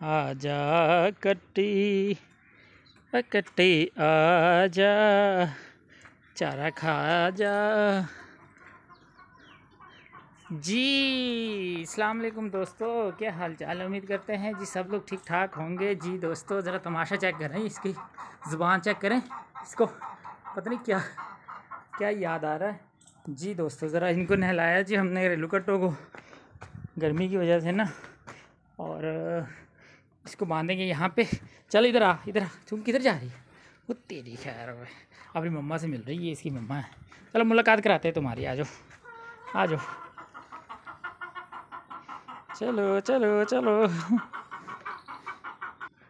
आजा कट्टी कट्टी आजा, चारा खा जा जी अस्सलाम वालेकुम दोस्तों, क्या हाल चाल उम्मीद करते हैं जी सब लोग ठीक ठाक होंगे। जी दोस्तों, ज़रा तमाशा चेक करें, इसकी ज़ुबान चेक करें, इसको पता नहीं क्या क्या याद आ रहा है। जी दोस्तों, ज़रा इनको नहलाया जी हमने रेलू कट्टों को, गर्मी की वजह से ना, और इसको बांधेंगे यहाँ पे। चल इधर आ इधर आ। तुम किधर जा रही है? वो तेरी खैर अपनी मम्मा से मिल रही है, इसकी मम्मा है। चलो मुलाकात कराते हैं तुम्हारी, आ जाओ। आ जाओ। चलो चलो चलो।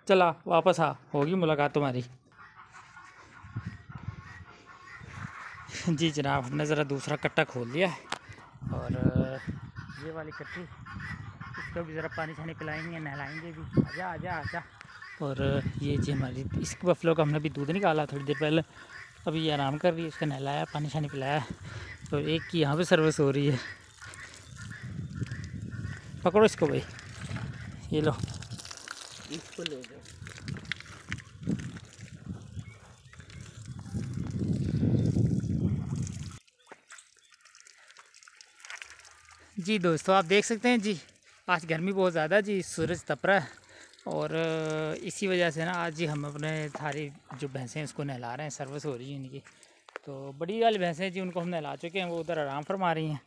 चला वापस आ। होगी मुलाकात तुम्हारी। जी जनाब, हमने ज़रा दूसरा कट्टा खोल लिया और, ये वाली कट्टी इसको भी ज़रा पानी छानी पिलाएँगे नहलाएँगे भी। आजा आजा आजा। और ये जी हमारी इस बफलो का हमने अभी दूध निकाला थोड़ी देर पहले। अभी ये आराम कर रही है इसका नहलाया पानी छानी पिलाया। तो एक की यहाँ पे सर्विस हो रही है। पकड़ो इसको भाई। ये लो। इसको ले जाओ। जी दोस्तों आप देख सकते हैं जी आज गर्मी बहुत ज़्यादा जी, सूरज तप रहा है। और इसी वजह से ना आज जी हम अपने सारी जो भैंसें हैं, उसको नहला रहे हैं सर्विस हो रही है इनकी। तो बड़ी वाली भैंसें जी, उनको हम नहला चुके हैं, वो उधर आराम फरमा रही हैं।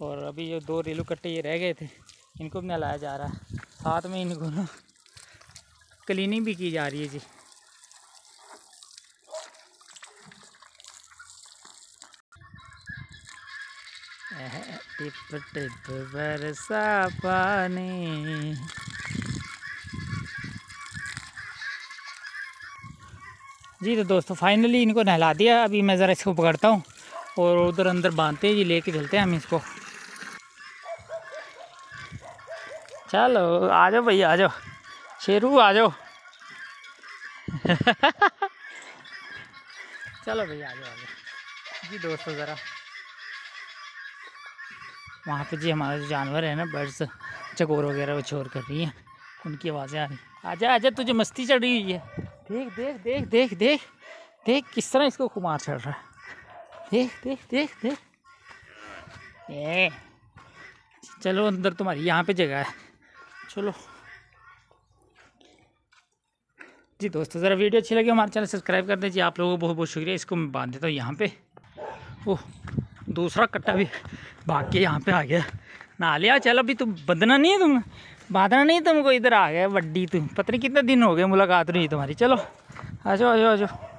और अभी जो दो रेलू कट्टे ये रह गए थे, इनको भी नहलाया जा रहा है। साथ में इनको ना क्लीनिंग भी की जा रही है जी। टिप टिप बरसा पानी जी तो दोस्तों फाइनली इनको नहला दिया अभी मैं ज़रा इसको पकड़ता हूँ और उधर अंदर बांधते हैं जी लेके चलते हैं हम इसको चलो आ जाओ भैया आ जाओ शेरू आ जाओ चलो भैया आ जाओ आ जाओ जी दोस्तों ज़रा वहाँ पे जी हमारे जो जानवर है ना बर्ड्स चकोर वगैरह वो शोर कर रही हैं। उनकी आवाज़ें आ रही आजा आजा, तुझे मस्ती चढ़ रही हुई है। देख देख देख देख देख देख किस तरह इसको कुमार चढ़ रहा है। देख देख देख देख। ए, चलो अंदर तुम्हारी यहाँ पे जगह है। चलो। जी दोस्तों, ज़रा वीडियो अच्छी लगी हमारे चैनल, सब्सक्राइब कर दें जी आप लोगों को बहुत बहुत शुक्रिया। इसको मैं बाँध देता हूँ यहाँ पे। ओह। दूसरा कट्टा भी भाग के यहाँ पे आ गया। ना लिया, चल अभी तुम बंधना नहीं है तुम? बांधना नहीं तुमको? इधर आ गया, वड्डी तुम पता नहीं कितने दिन हो गए मुलाकात नहीं तुम्हारी। चलो, आ जाओ आ जाओ आ जाओ।